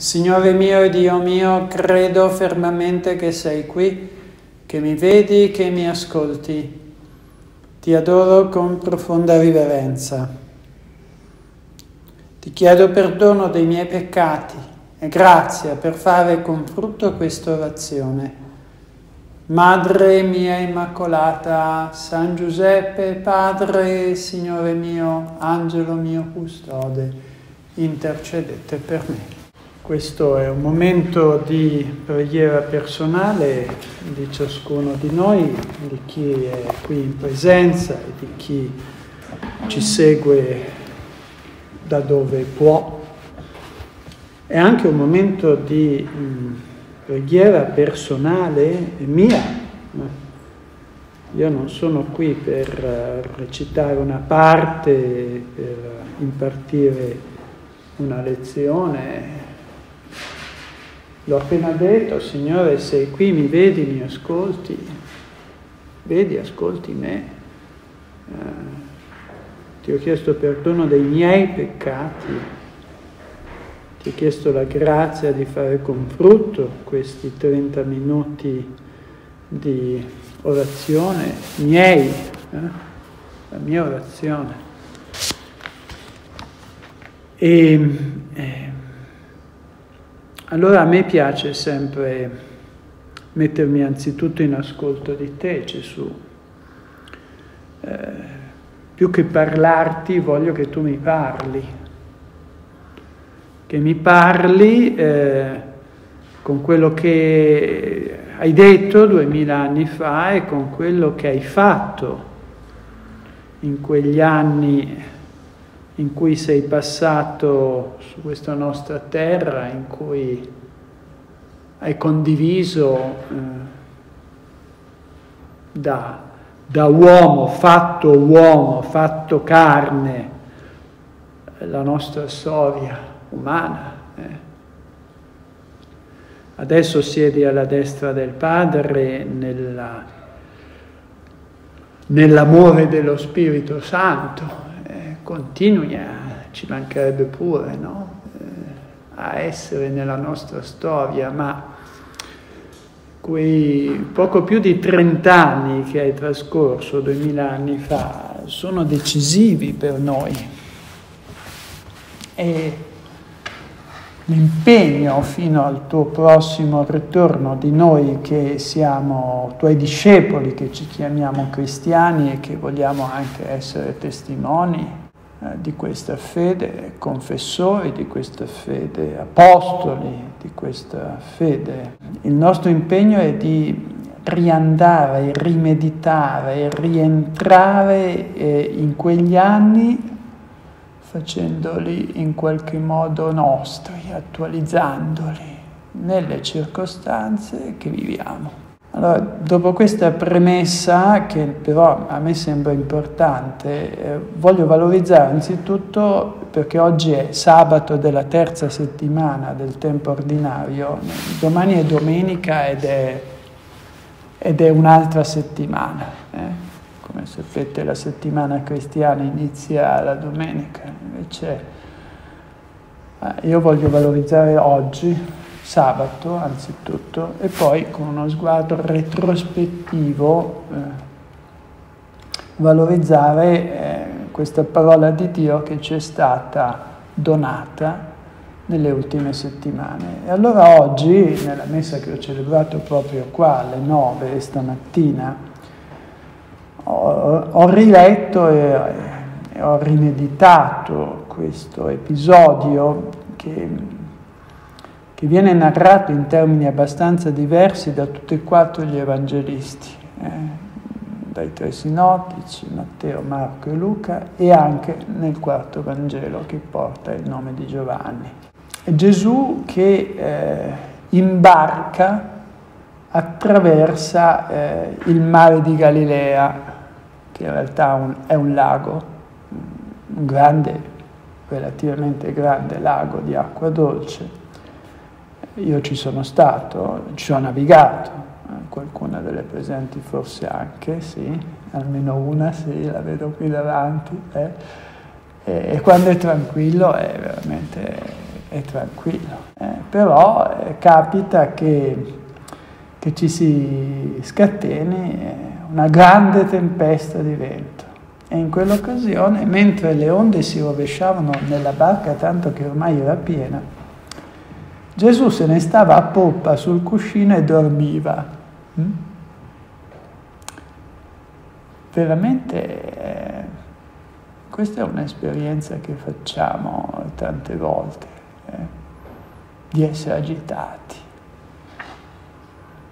Signore mio e Dio mio, credo fermamente che sei qui, che mi vedi, che mi ascolti. Ti adoro con profonda riverenza. Ti chiedo perdono dei miei peccati e grazia per fare con frutto questa orazione. Madre mia Immacolata, San Giuseppe, Padre, Signore mio, Angelo mio custode, intercedete per me. Questo è un momento di preghiera personale di ciascuno di noi, di chi è qui in presenza e di chi ci segue da dove può. È anche un momento di mm, preghiera personale mia. Io non sono qui per eh, recitare una parte, per impartire una lezione. L'ho appena detto, Signore, sei qui, mi vedi, mi ascolti, vedi, ascolti me. Eh, ti ho chiesto perdono dei miei peccati ti ho chiesto la grazia di fare con frutto questi 30 minuti di orazione miei, eh? la mia orazione. E eh, allora a me piace sempre mettermi anzitutto in ascolto di te, Gesù. Eh, più che parlarti voglio che tu mi parli che mi parli eh, con quello che hai detto duemila anni fa e con quello che hai fatto in quegli anni in cui sei passato su questa nostra terra, in cui hai condiviso eh, da, da uomo, fatto uomo, fatto carne, la nostra storia umana. Eh. Adesso siedi alla destra del Padre nella, nell'amore dello Spirito Santo, continui a, ci mancherebbe pure, no? eh, a essere nella nostra storia, ma quei poco più di 30 anni che hai trascorso, 2000 anni fa, sono decisivi per noi. E l'impegno fino al tuo prossimo ritorno di noi che siamo tuoi discepoli, che ci chiamiamo cristiani e che vogliamo anche essere testimoni di questa fede, confessori di questa fede, apostoli di questa fede. Il nostro impegno è di riandare, rimeditare, rientrare eh, in quegli anni facendoli in qualche modo nostri, attualizzandoli nelle circostanze che viviamo. Allora, dopo questa premessa, che però a me sembra importante, eh, voglio valorizzare anzitutto perché oggi è sabato della terza settimana del tempo ordinario, domani è domenica ed è, ed è un'altra settimana. Eh? come sapete la settimana cristiana inizia la domenica, invece eh, io voglio valorizzare oggi, sabato anzitutto, e poi con uno sguardo retrospettivo eh, valorizzare eh, questa parola di Dio che ci è stata donata nelle ultime settimane. E allora oggi, nella messa che ho celebrato proprio qua alle 9 stamattina, ho, ho riletto e, e, ho rimeditato questo episodio che, che, viene narrato in termini abbastanza diversi da tutti e quattro gli evangelisti, eh, dai tre sinottici, Matteo, Marco e Luca, e anche nel quarto Vangelo che porta il nome di Giovanni. È Gesù che eh, imbarca attraversa eh, il mare di Galilea, che in realtà un, è un lago, un grande, relativamente grande lago di acqua dolce. Io ci sono stato, ci ho navigato, eh, qualcuna delle presenti forse anche, sì, almeno una, sì, la vedo qui davanti. Eh. E, e quando è tranquillo è veramente è tranquillo. Eh, però eh, capita che, che, ci si scateni eh, una grande tempesta di vento. E in quell'occasione, mentre le onde si rovesciavano nella barca tanto che ormai era piena, Gesù se ne stava a poppa sul cuscino e dormiva. Mm? Veramente eh, questa è un'esperienza che facciamo tante volte, eh, di essere agitati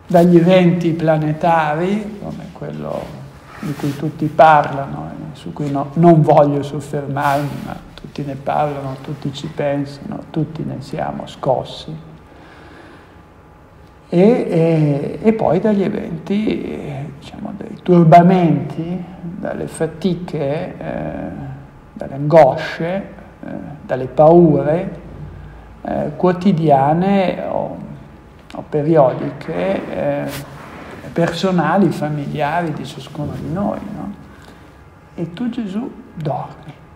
dagli eventi planetari, come quello di cui tutti parlano, eh, su cui no, non voglio soffermarmi, ma tutti ne parlano, tutti ci pensano, tutti ne siamo scossi. E, e, e poi dagli eventi, diciamo, dai turbamenti, dalle fatiche, eh, dalle angosce, eh, dalle paure eh, quotidiane o, o periodiche eh, personali, familiari di ciascuno di noi. No? E tu Gesù dormi.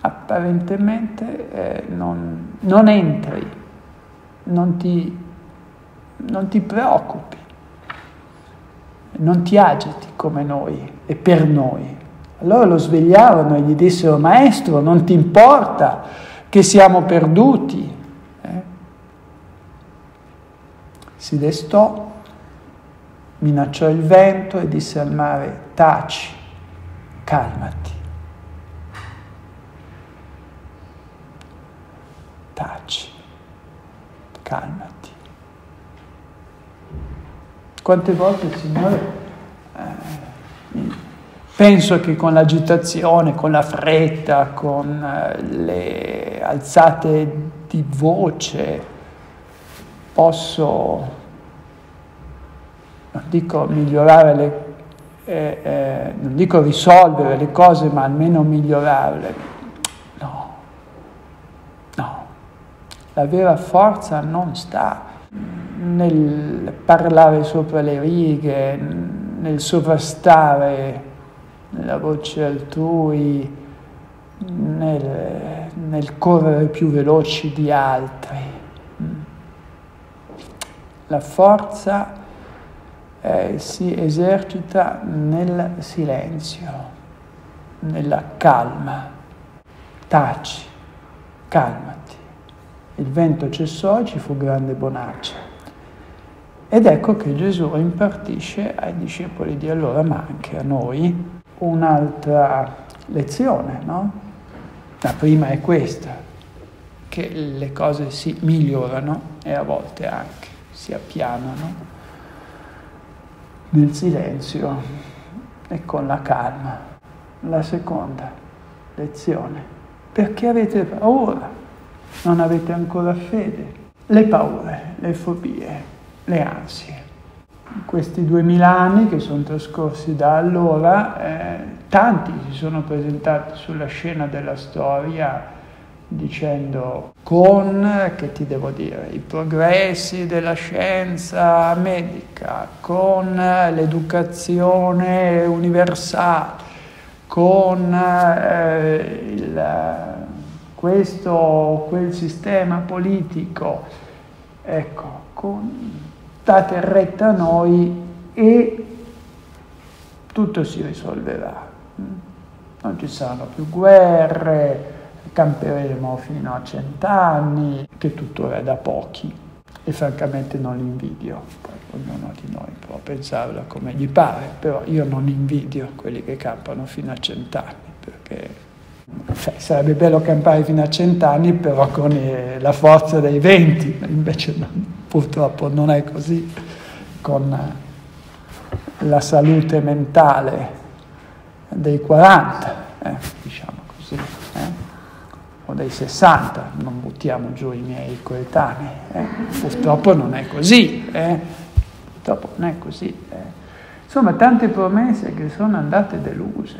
Apparentemente eh, non, non, entri, non ti, non ti preoccupi, non ti agiti come noi e per noi. Allora lo svegliarono e gli dissero, Maestro, non ti importa che siamo perduti? Eh? Si destò minacciò il vento e disse al mare, taci, calmati. Taci, calmati. Quante volte il Signore, eh, penso che con l'agitazione, con la fretta, con eh, le alzate di voce, posso non dico migliorare le, eh, eh, non dico risolvere le cose, ma almeno migliorarle. No, no. La vera forza non sta nel parlare sopra le righe, nel sovrastare la voce altrui, nel, nel correre più veloci di altri. La forza eh, si esercita nel silenzio, nella calma. Taci, calmati. Il vento cessò e ci fu grande bonaccia. Ed ecco che Gesù impartisce ai discepoli di allora, ma anche a noi, un'altra lezione, no? La prima è questa, che le cose si migliorano e a volte anche si appianano nel silenzio e con la calma. La seconda lezione, perché avete paura? Non avete ancora fede? Le paure, le fobie, le ansie. In questi duemila anni che sono trascorsi da allora, eh, tanti si sono presentati sulla scena della storia dicendo con, che ti devo dire, i progressi della scienza medica, con l'educazione universale, con eh, il, questo o quel sistema politico, ecco, con, date retta a noi e tutto si risolverà. Non ci saranno più guerre, camperemo fino a cent'anni, che tuttora è da pochi e francamente non invidio, poi ognuno di noi può pensarla come gli pare, però io non invidio quelli che campano fino a cent'anni, perché sarebbe bello campare fino a cent'anni però con eh, la forza dei venti, invece non, purtroppo non è così, con la salute mentale dei 40, eh, diciamo così. Eh o dei 60, non buttiamo giù i miei coetanei. Eh? Purtroppo non è così, eh? purtroppo non è così. Eh? Insomma, tante promesse che sono andate deluse,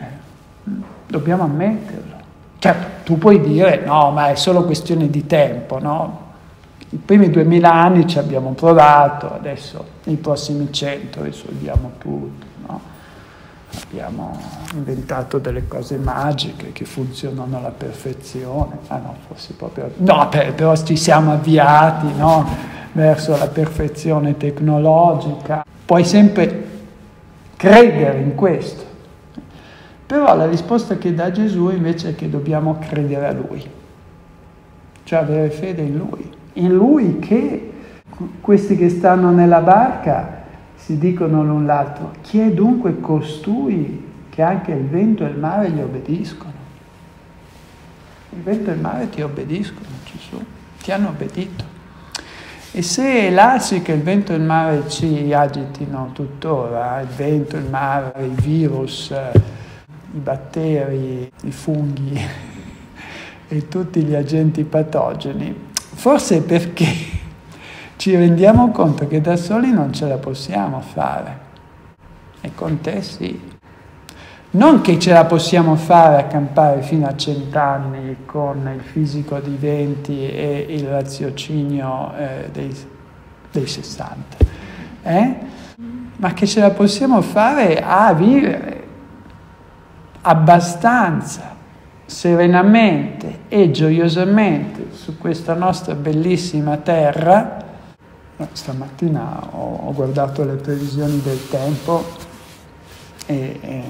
mm? dobbiamo ammetterlo. Certo, tu puoi dire no, ma è solo questione di tempo, no? I primi duemila anni ci abbiamo provato, adesso nei prossimi cento risolviamo tutto, no? abbiamo inventato delle cose magiche che funzionano alla perfezione. Ah no, forse proprio... No, però ci siamo avviati no? verso la perfezione tecnologica. Puoi sempre credere in questo. Però la risposta che dà Gesù invece è che dobbiamo credere a Lui, cioè avere fede in Lui, in Lui che questi che stanno nella barca si dicono l'un l'altro, chi è dunque costui che anche il vento e il mare gli obbediscono? Il vento e il mare ti obbediscono, Gesù, ti hanno obbedito. E se lasci che il vento e il mare ci agitino tuttora, il vento, il mare, i virus, i batteri, i funghi e tutti gli agenti patogeni, forse perché ci rendiamo conto che da soli non ce la possiamo fare. E con te sì. Non che ce la possiamo fare a campare fino a cent'anni con il fisico di 20 e il raziocinio eh, dei, dei 60, eh? ma che ce la possiamo fare a vivere abbastanza serenamente e gioiosamente su questa nostra bellissima terra Stamattina ho, guardato le previsioni del tempo e, e,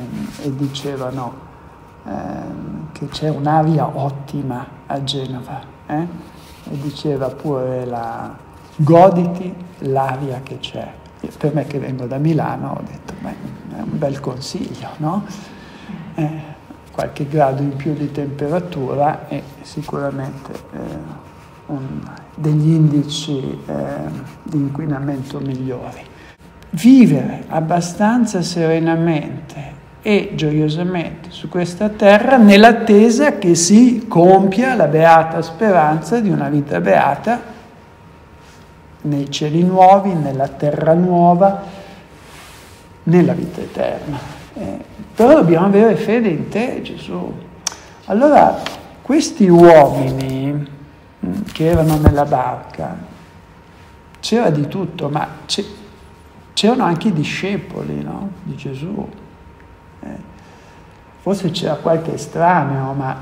e dicevano eh, che c'è un'aria ottima a Genova eh? e diceva pure la, goditi l'aria che c'è. Per me che vengo da Milano ho detto, beh, è un bel consiglio, no? Eh, qualche grado in più di temperatura e sicuramente eh, un, degli indici eh, di inquinamento migliori. Vivere abbastanza serenamente e gioiosamente su questa terra nell'attesa che si compia la beata speranza di una vita beata nei cieli nuovi, nella terra nuova, nella vita eterna. Eh, però dobbiamo avere fede in te, Gesù. Allora, questi uomini che erano nella barca, c'era di tutto, ma c'erano anche i discepoli no? di Gesù. Eh. Forse c'era qualche estraneo, ma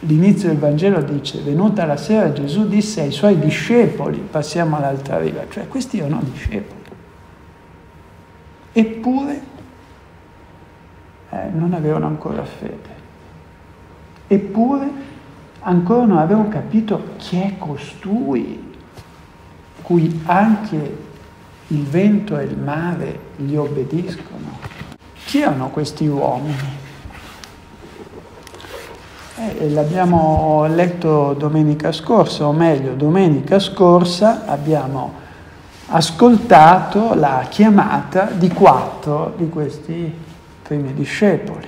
l'inizio del Vangelo dice, venuta la sera Gesù disse ai suoi discepoli, passiamo all'altra riva, cioè questi erano discepoli. Eppure eh, non avevano ancora fede. Eppure ancora non avevo capito chi è costui cui anche il vento e il mare gli obbediscono. Chi erano questi uomini? Eh, l'abbiamo letto domenica scorsa, o meglio, domenica scorsa abbiamo ascoltato la chiamata di quattro di questi primi discepoli.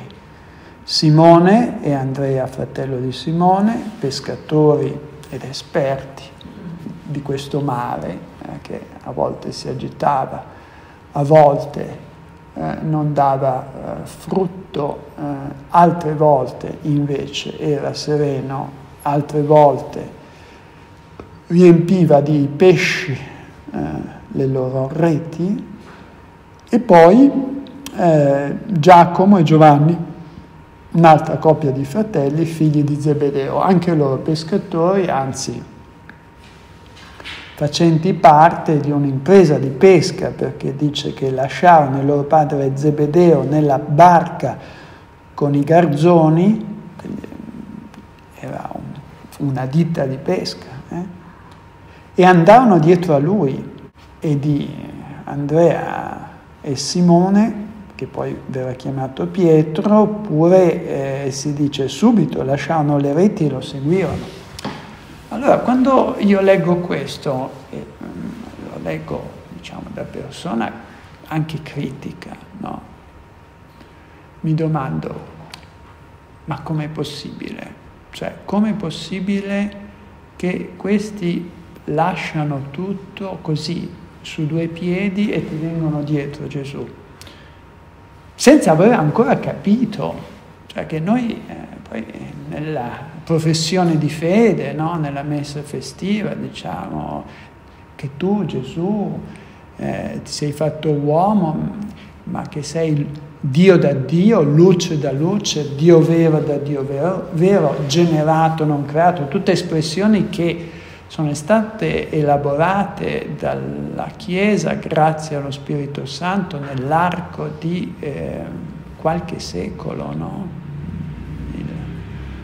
Simone e Andrea, fratello di Simone, pescatori ed esperti di questo mare eh, che a volte si agitava, a volte eh, non dava eh, frutto, eh, altre volte invece era sereno, altre volte riempiva di pesci eh, le loro reti e poi eh, Giacomo e Giovanni un'altra coppia di fratelli, figli di Zebedeo, anche loro pescatori, anzi facenti parte di un'impresa di pesca, perché dice che lasciarono il loro padre Zebedeo nella barca con i garzoni, era un, una ditta di pesca, eh? e andarono dietro a lui e di Andrea e Simone che poi verrà chiamato Pietro, oppure eh, si dice subito lasciarono le reti e lo seguirono. Allora, quando io leggo questo, eh, lo leggo diciamo, da persona anche critica, no? mi domando, ma com'è possibile? Cioè, com'è possibile che questi lasciano tutto così, su due piedi e ti vengono dietro Gesù? Senza aver ancora capito, cioè che noi eh, poi nella professione di fede, no? nella messa festiva, diciamo che tu Gesù eh, ti sei fatto uomo, ma che sei Dio da Dio, luce da luce, Dio vero da Dio vero, vero, generato, non creato, tutte espressioni che sono state elaborate dalla Chiesa grazie allo Spirito Santo nell'arco di eh, qualche secolo, no? Il,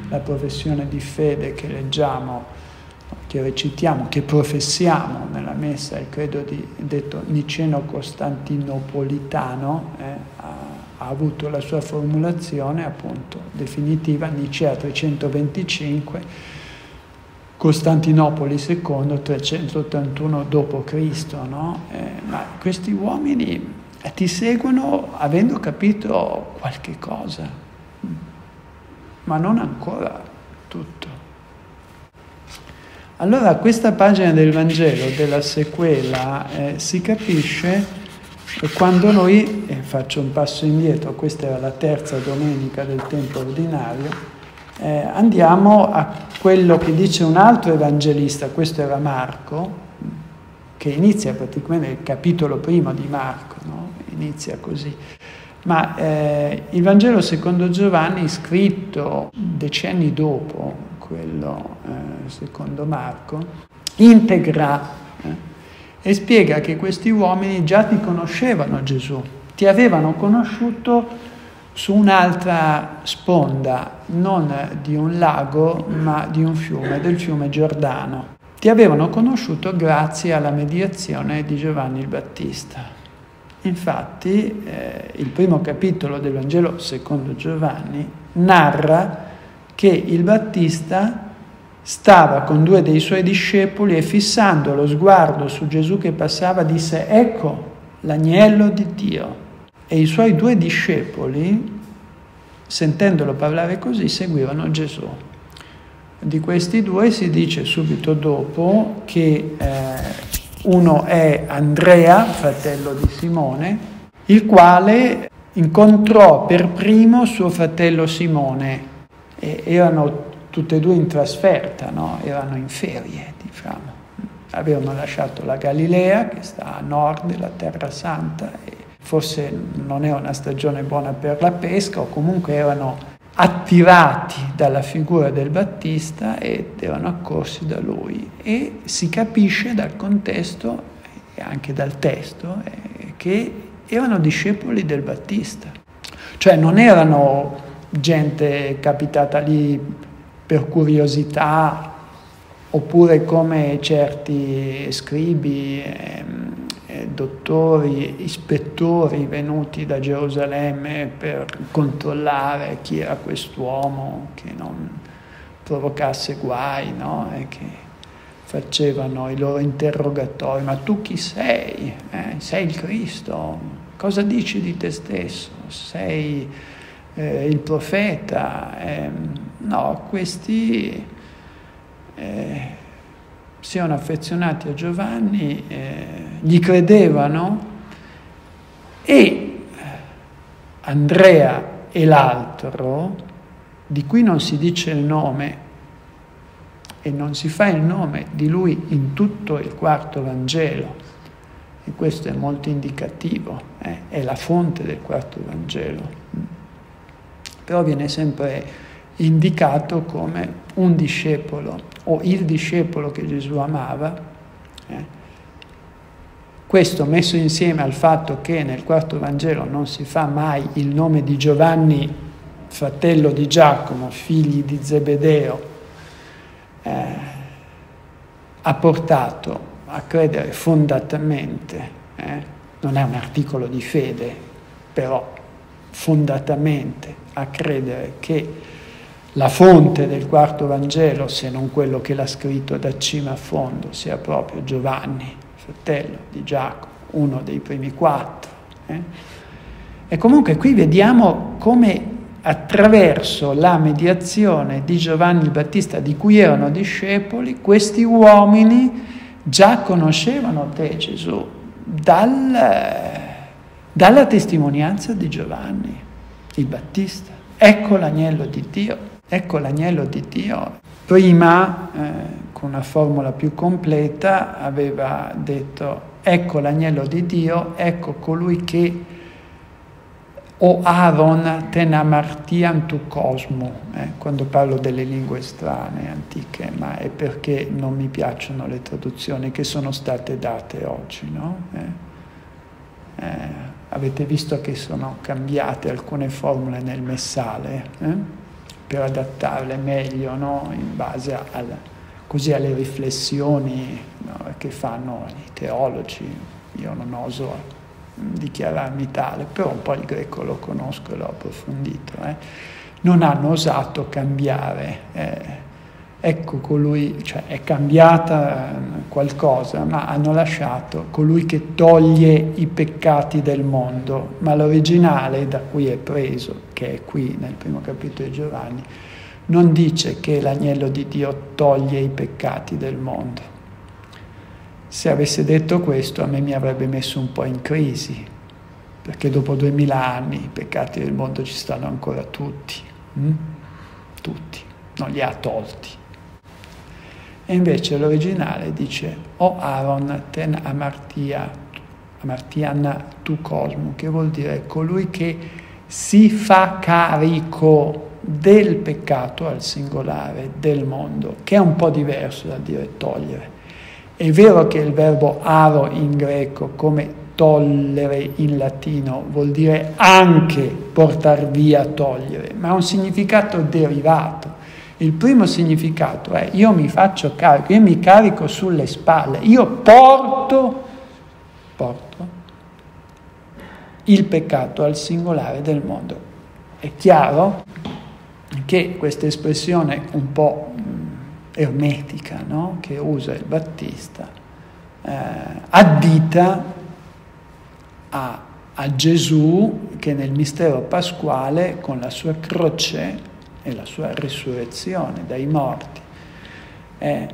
la professione di fede che leggiamo che recitiamo, che professiamo nella messa, il credo di, detto niceno-costantinopolitano, eh, ha, ha, avuto la sua formulazione appunto definitiva Nicea 325, Costantinopoli II 381 d.C. No? Eh, ma questi uomini ti seguono avendo capito qualche cosa, ma non ancora tutto. Allora questa pagina del Vangelo, della sequela, eh, si capisce quando noi, e faccio un passo indietro, questa era la terza domenica del tempo ordinario, eh, andiamo a quello che dice un altro evangelista, questo era Marco, che inizia praticamente il capitolo primo di Marco, no? inizia così. Ma eh, il Vangelo secondo Giovanni, scritto decenni dopo, quello eh, secondo Marco, integra eh, e spiega che questi uomini già ti conoscevano Gesù, ti avevano conosciuto su un'altra sponda, non di un lago, ma di un fiume, del fiume Giordano. Ti avevano conosciuto grazie alla mediazione di Giovanni il Battista. Infatti, eh, il primo capitolo del Vangelo secondo Giovanni narra che il Battista stava con due dei suoi discepoli e fissando lo sguardo su Gesù che passava disse ecco l'agnello di Dio. E i suoi due discepoli, sentendolo parlare così, seguivano Gesù. Di questi due si dice subito dopo che eh, uno è Andrea, fratello di Simone, il quale incontrò per primo suo fratello Simone e erano tutte e due in trasferta, no? erano in ferie, diciamo. Avevano lasciato la Galilea, che sta a nord della Terra Santa, e forse non è una stagione buona per la pesca, o comunque erano attirati dalla figura del Battista ed erano accorsi da lui. E si capisce dal contesto e anche dal testo eh, che erano discepoli del Battista. Cioè non erano gente capitata lì per curiosità oppure come certi scribi, eh, eh, dottori, ispettori venuti da Gerusalemme per controllare chi era quest'uomo che non provocasse guai, no? E che facevano i loro interrogatori, ma tu chi sei? Eh, sei il Cristo, cosa dici di te stesso? Sei eh, il profeta, eh, no, questi eh, si erano affezionati a Giovanni, eh, gli credevano e eh, Andrea e l'altro, di cui non si dice il nome e non si fa il nome di lui in tutto il quarto Vangelo, e questo è molto indicativo, eh, è la fonte del quarto Vangelo. Però viene sempre indicato come un discepolo o il discepolo che Gesù amava. Eh. Questo messo insieme al fatto che nel quarto Vangelo non si fa mai il nome di Giovanni, fratello di Giacomo, figli di Zebedeo, eh, ha portato a credere fondatamente, eh, non è un articolo di fede, però fondatamente a credere che la fonte del quarto Vangelo, se non quello che l'ha scritto da cima a fondo, sia proprio Giovanni, fratello di Giacomo, uno dei primi quattro. Eh? E comunque qui vediamo come attraverso la mediazione di Giovanni il Battista, di cui erano discepoli, questi uomini già conoscevano te Gesù dal, dalla testimonianza di Giovanni il Battista. Ecco l'agnello di Dio, ecco l'agnello di Dio. Prima, eh, con una formula più completa, aveva detto ecco l'agnello di Dio, ecco colui che o Aaron tenamartian tu cosmo, eh, quando parlo delle lingue strane, antiche, ma è perché non mi piacciono le traduzioni che sono state date oggi, no? eh, eh, avete visto che sono cambiate alcune formule nel messale eh, per adattarle meglio, no? in base al, così alle riflessioni no? che fanno i teologi. Io non oso dichiararmi tale, però un po' il greco lo conosco e l'ho approfondito. Eh. Non hanno osato cambiare. Eh. Ecco colui, cioè è cambiata qualcosa, ma hanno lasciato colui che toglie i peccati del mondo, ma l'originale da cui è preso, che è qui nel primo capitolo di Giovanni, non dice che l'agnello di Dio toglie i peccati del mondo se avesse detto questo a me mi avrebbe messo un po' in crisi, perché dopo duemila anni i peccati del mondo ci stanno ancora tutti, hm? tutti, non li ha tolti. E invece l'originale dice O Aaron ten amartia, amartian tu cosmo, che vuol dire colui che si fa carico del peccato al singolare, del mondo, che è un po' diverso da dire togliere. È vero che il verbo aro in greco, come tollere in latino, vuol dire anche portare via, togliere, ma ha un significato derivato. Il primo significato è io mi faccio carico, io mi carico sulle spalle, io porto, porto il peccato al singolare del mondo. È chiaro che questa espressione un po' ermetica no? che usa il Battista, eh, addita a, a, Gesù che nel mistero pasquale con la sua croce e la sua risurrezione dai morti eh,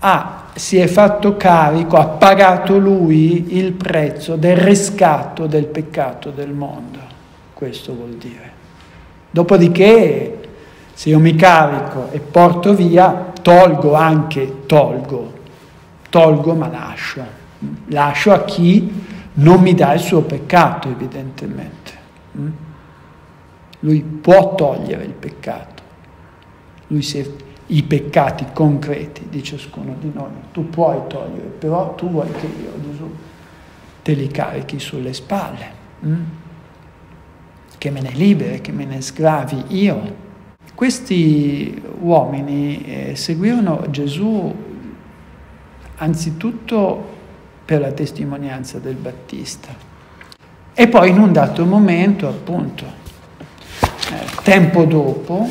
ha, si è fatto carico, ha pagato lui il prezzo del riscatto del peccato del mondo. Questo vuol dire. Dopodiché, se io mi carico e porto via, tolgo anche, tolgo, tolgo ma lascio, lascio a chi non mi dà il suo peccato evidentemente. Lui può togliere il peccato, lui si è, i peccati concreti di ciascuno di noi, tu puoi togliere, però tu vuoi che io, Gesù, te li carichi sulle spalle, mm? che me ne liberi, che me ne sgravi io. Questi uomini eh, seguirono Gesù anzitutto per la testimonianza del Battista e poi in un dato momento, appunto, tempo dopo,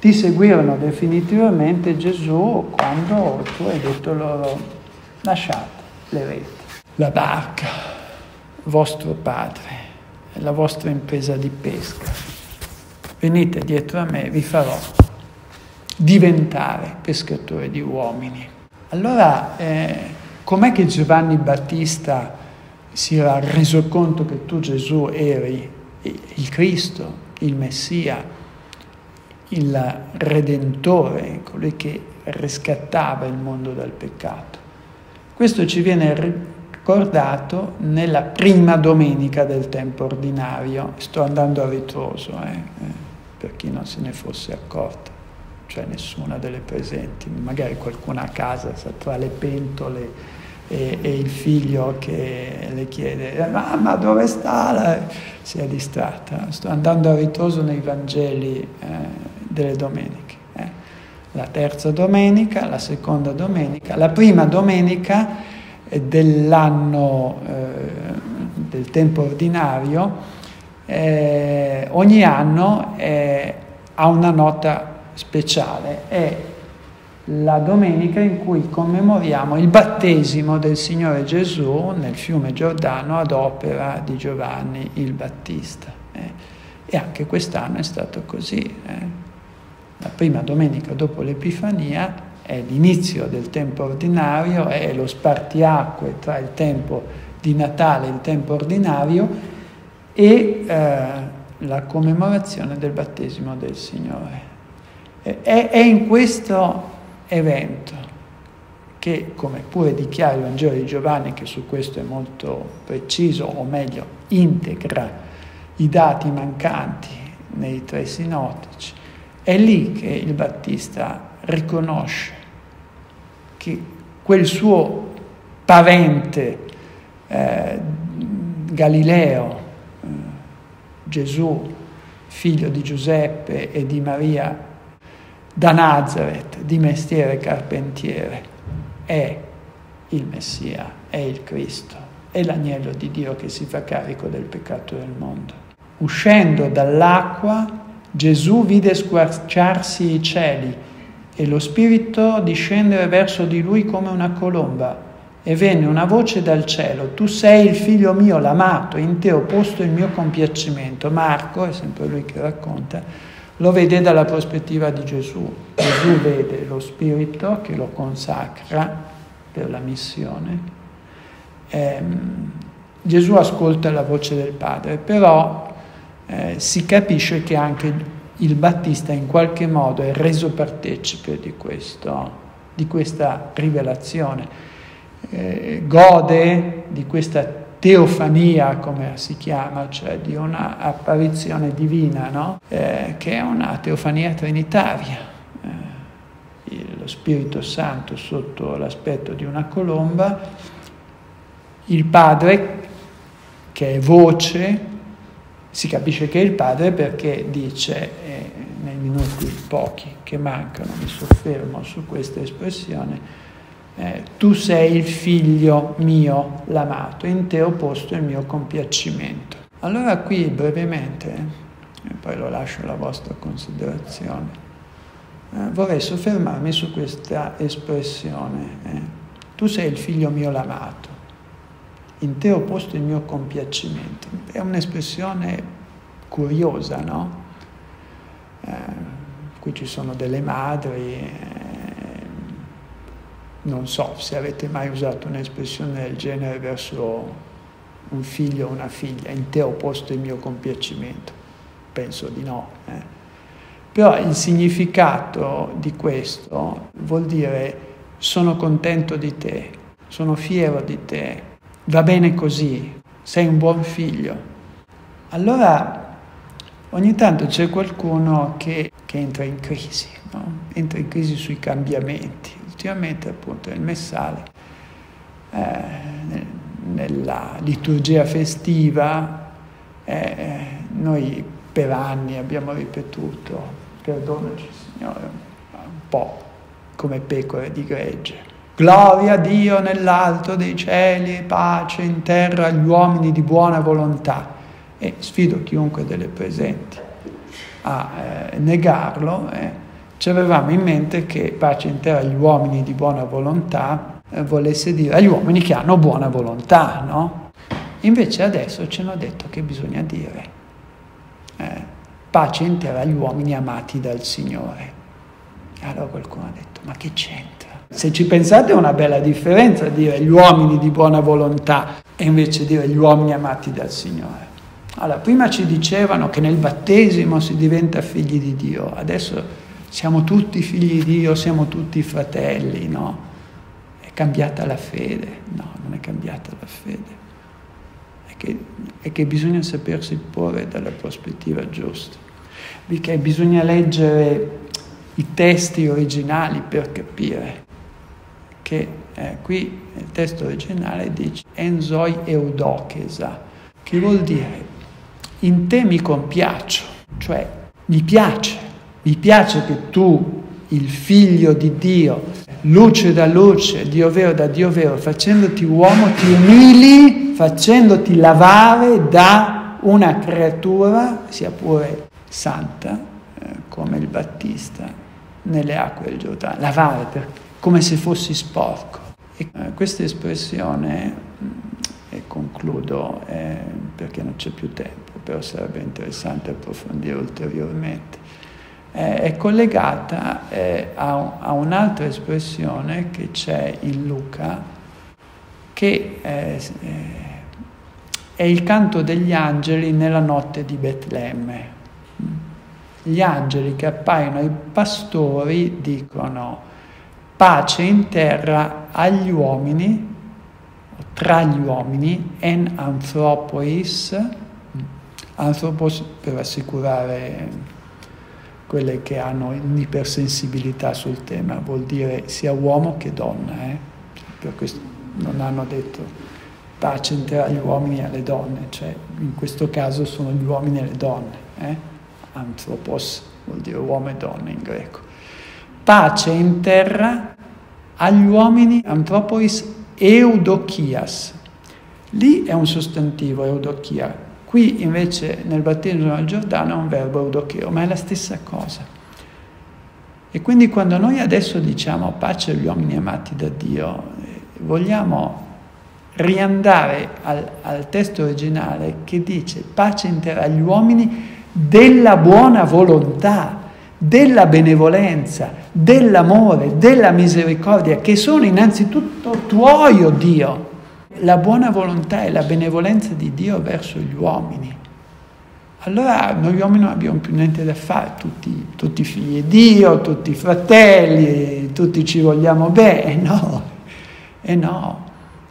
ti seguirono definitivamente Gesù quando tu hai detto loro lasciate le reti, la barca, vostro padre, la vostra impresa di pesca. Venite dietro a me, vi farò diventare pescatore di uomini. Allora, eh, com'è che Giovanni Battista si era reso conto che tu Gesù eri il Cristo, il Messia, il Redentore, colui che riscattava il mondo dal peccato? Questo ci viene ricordato nella prima domenica del tempo ordinario. Sto andando a ritroso. Eh per chi non se ne fosse accorta, cioè nessuna delle presenti, magari qualcuna a casa tra le pentole e, e il figlio che le chiede mamma dove sta? La... si è distratta. Sto andando a ritroso nei Vangeli eh, delle domeniche. Eh. La terza domenica, la seconda domenica, la prima domenica dell'anno eh, del tempo ordinario eh, ogni anno eh, ha una nota speciale, è la domenica in cui commemoriamo il battesimo del Signore Gesù nel fiume Giordano ad opera di Giovanni il Battista. Eh. E anche quest'anno è stato così. Eh. La prima domenica dopo l'Epifania è l'inizio del tempo ordinario, è lo spartiacque tra il tempo di Natale e il tempo ordinario e eh, la commemorazione del battesimo del Signore. È, è in questo evento che, come pure dichiara il Vangelo di Giovanni, che su questo è molto preciso, o meglio, integra i dati mancanti nei tre sinottici, è lì che il Battista riconosce che quel suo parente eh, Galileo, eh, Gesù, figlio di Giuseppe e di Maria da Nazareth, di mestiere carpentiere, è il Messia, è il Cristo, è l'agnello di Dio che si fa carico del peccato del mondo. Uscendo dall'acqua, Gesù vide squarciarsi i cieli e lo Spirito discendere verso di lui come una colomba. E venne una voce dal cielo, tu sei il figlio mio, l'amato, in te ho posto il mio compiacimento. Marco, è sempre lui che racconta, lo vede dalla prospettiva di Gesù. Gesù vede lo Spirito che lo consacra per la missione. Ehm, Gesù ascolta la voce del Padre, però eh, si capisce che anche il Battista in qualche modo è reso partecipe di, questo, di questa rivelazione, eh, gode di questa teofania, come si chiama, cioè di un'apparizione divina, no? eh, che è una teofania trinitaria. Eh, lo Spirito Santo sotto l'aspetto di una colomba, il Padre che è voce, si capisce che è il padre perché dice, eh, nei minuti pochi che mancano, mi soffermo su questa espressione, eh, tu sei il figlio mio, l'amato, in te ho posto il mio compiacimento. Allora qui brevemente, e poi lo lascio alla vostra considerazione, eh, vorrei soffermarmi su questa espressione, eh. tu sei il figlio mio, l'amato in te ho posto il mio compiacimento. È un'espressione curiosa, no? Eh, qui ci sono delle madri, non so se avete mai usato un'espressione del genere verso un figlio o una figlia, in te ho posto il mio compiacimento. Penso di no. Eh. Però il significato di questo vuol dire sono contento di te, sono fiero di te, va bene così, sei un buon figlio. Allora ogni tanto c'è qualcuno che, che entra in crisi, no? entra in crisi sui cambiamenti. Ultimamente appunto nel messale, eh, nella liturgia festiva, eh, noi per anni abbiamo ripetuto, perdonaci Signore, un po' come pecore di gregge Gloria a Dio nell'alto dei cieli, pace in terra agli uomini di buona volontà. E sfido chiunque delle presenti a eh, negarlo. Ci avevamo in mente che pace in terra agli uomini di buona volontà eh, volesse dire agli uomini che hanno buona volontà, no? Invece adesso ci hanno detto che bisogna dire eh, pace in terra agli uomini amati dal Signore. Allora qualcuno ha detto, ma che c'entra? Se ci pensate è una bella differenza dire gli uomini di buona volontà e invece dire gli uomini amati dal Signore. Allora, prima ci dicevano che nel battesimo si diventa figli di Dio, adesso siamo tutti figli di Dio, siamo tutti fratelli, no? È cambiata la fede? No, non è cambiata la fede. È che, è che bisogna sapersi porre dalla prospettiva giusta, perché bisogna leggere i testi originali per capire che eh, qui nel testo originale dice enzoi eudochesa, che vuol dire in te mi compiaccio, cioè mi piace, mi piace che tu, il figlio di Dio, luce da luce, Dio vero da Dio vero, facendoti uomo, ti umili, facendoti lavare da una creatura, sia pure santa, eh, come il Battista, nelle acque del Giordano. Lavare perché come se fossi sporco. E eh, questa espressione, mm, e concludo eh, perché non c'è più tempo, però sarebbe interessante approfondire ulteriormente, eh, è collegata eh, a, a, un'altra espressione che c'è in Luca, che eh, è il canto degli angeli nella notte di Betlemme. Gli angeli che appaiono ai pastori dicono pace in terra agli uomini, tra gli uomini, en anthropois, Anthropos per assicurare quelle che hanno un'ipersensibilità sul tema, vuol dire sia uomo che donna, eh? per questo non hanno detto pace tra gli uomini e le donne, cioè in questo caso sono gli uomini e le donne, eh? anthropos vuol dire uomo e donna in greco. Pace in terra agli uomini, anthropois eudochias, lì è un sostantivo eudochia, Qui invece nel battesimo del Giordano è un verbo eudocheo, ma è la stessa cosa. E quindi quando noi adesso diciamo pace agli uomini amati da Dio, eh, vogliamo riandare al, al testo originale che dice pace intera agli uomini della buona volontà, della benevolenza, dell'amore, della misericordia, che sono innanzitutto tuoi, oh Dio la buona volontà e la benevolenza di Dio verso gli uomini. Allora noi uomini non abbiamo più niente da fare, tutti, tutti figli di Dio, tutti fratelli, tutti ci vogliamo bene, no, e no.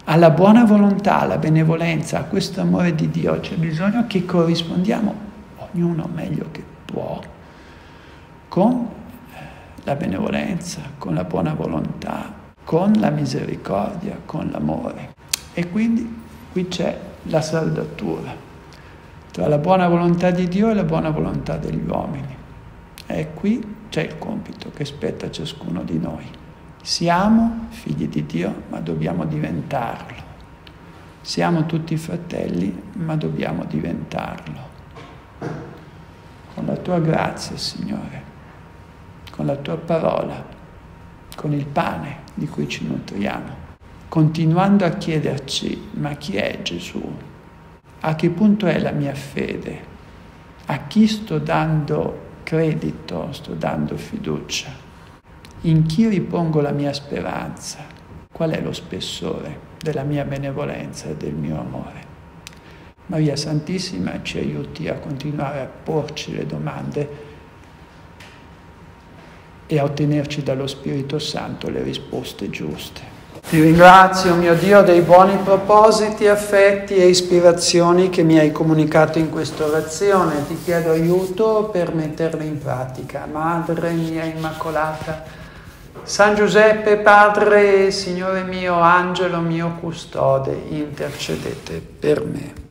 Alla buona volontà, alla benevolenza, a questo amore di Dio c'è bisogno che corrispondiamo, ognuno meglio che può, con la benevolenza, con la buona volontà, con la misericordia, con l'amore. E quindi qui c'è la saldatura tra la buona volontà di Dio e la buona volontà degli uomini. E qui c'è il compito che spetta ciascuno di noi. Siamo figli di Dio, ma dobbiamo diventarlo. Siamo tutti fratelli, ma dobbiamo diventarlo. Con la tua grazia, Signore, con la tua parola, con il pane di cui ci nutriamo continuando a chiederci, ma chi è Gesù? A che punto è la mia fede? A chi sto dando credito, sto dando fiducia? In chi ripongo la mia speranza? Qual è lo spessore della mia benevolenza e del mio amore? Maria Santissima ci aiuti a continuare a porci le domande e a ottenerci dallo Spirito Santo le risposte giuste. Ti ringrazio, mio Dio, dei buoni propositi, affetti e ispirazioni che mi hai comunicato in questa orazione. Ti chiedo aiuto per metterle in pratica. Madre mia Immacolata, San Giuseppe, Padre, Signore mio, Angelo mio custode, intercedete per me.